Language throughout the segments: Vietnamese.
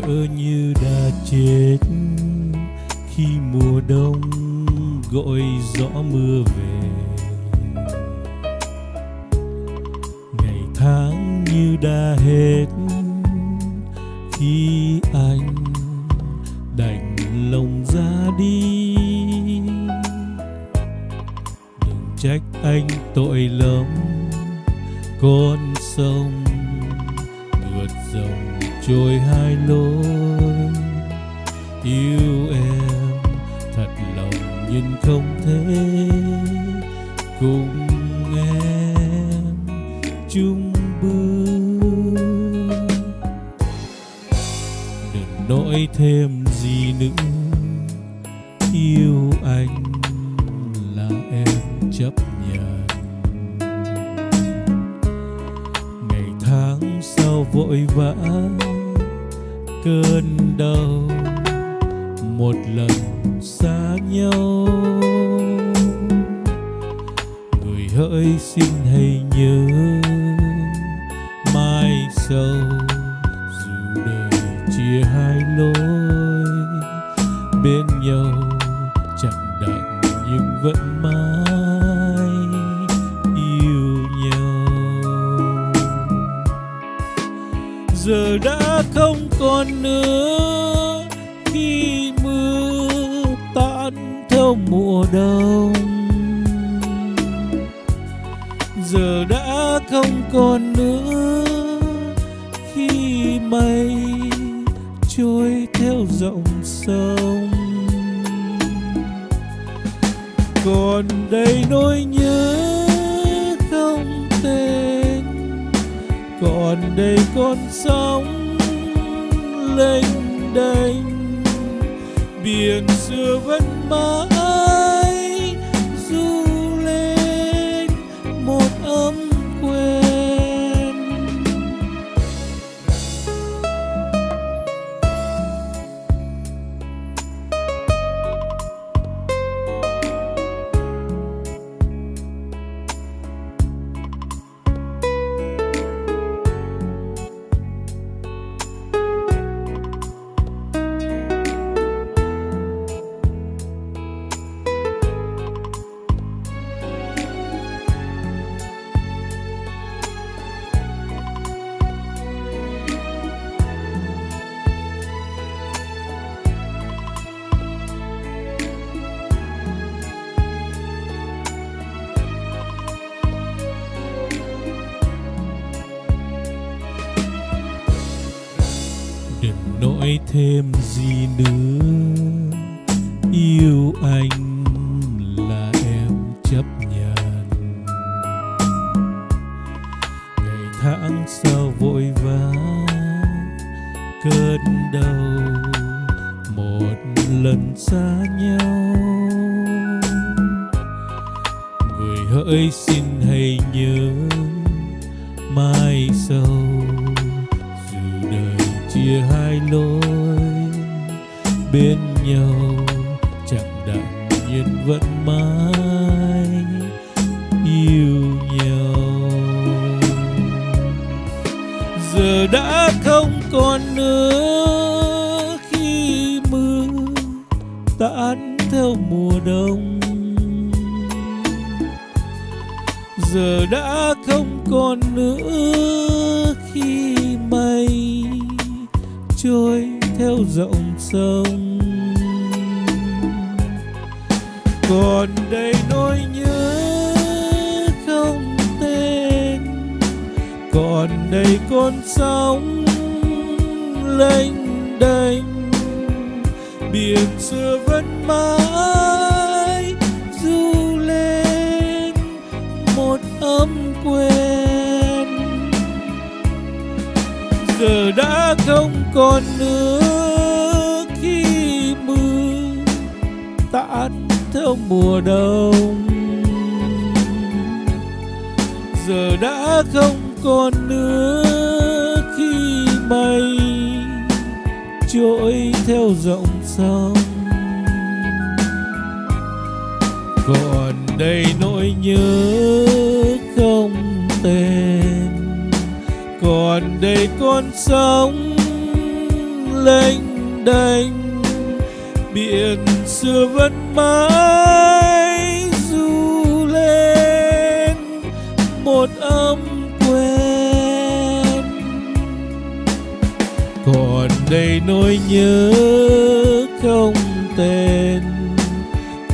ngỡ như đã chết khi mùa đông gọi gió mưa về. Ngày tháng như đã hết khi anh đành lòng ra đi. Đừng trách anh tội lắm, con sông ngược dòng trôi hai lối. Yêu em thật lòng nhưng không thể cùng em chung bước. Đừng nói thêm gì nữa, yêu anh là em chấp nhận. Ngày tháng sao vội vã cơn đau, một lần xa nhau. Người hỡi xin hãy nhớ mai sau, dù đời chia hai lối, bên nhau chẳng đặng nhưng vẫn mãi. Giờ đã không còn nữa. Khi mưa tan theo mùa đông, giờ đã không còn nữa. Khi mây trôi theo dòng sông, còn đây nỗi nhớ còn đây con sóng lênh đênh biển xưa vẫn mãi. Đừng nói thêm gì nữa. Yêu anh là em chấp nhận. Ngày tháng sao vội vã cơn đau một lần xa nhau. Người hỡi xin hãy nhớ mai sau chia hai lối. Bên nhau chẳng đạm nhiên vẫn mãi yêu nhau. Giờ đã không còn nữa khi mưa tan theo mùa đông. Giờ đã không còn nữa khi mây trôi theo dòng sông. Còn đây nỗi nhớ không tên, còn đây con sóng lênh đênh. Biển xưa vẫn mãi giờ đã không còn nữa khi mưa tạt theo mùa đông. Giờ đã không còn nữa khi mây trôi theo dòng sông. Còn đây nỗi nhớ không tên còn đây con sóng lênh đênh, biển xưa vẫn mãi du lên, một âm quen. Còn đây nỗi nhớ không tên,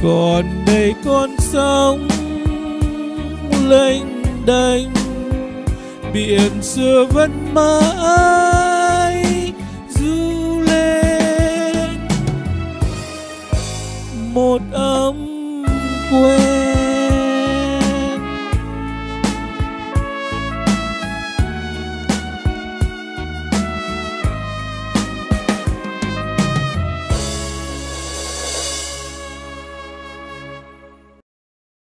còn đây con sống lênh đênh biển xưa vẫn mãi du lên. Một ấm quê